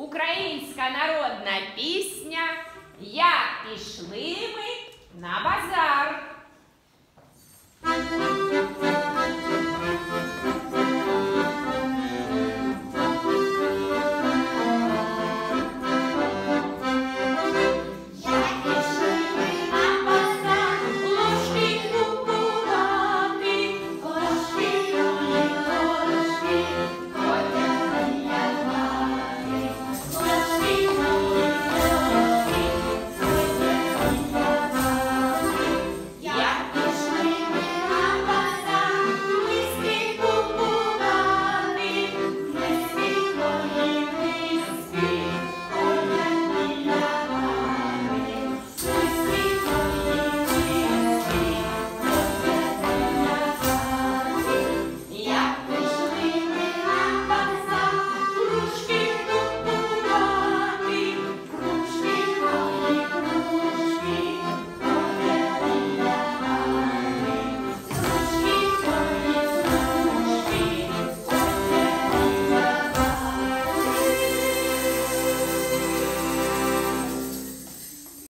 українська народна пісня Як пішли ми на базар.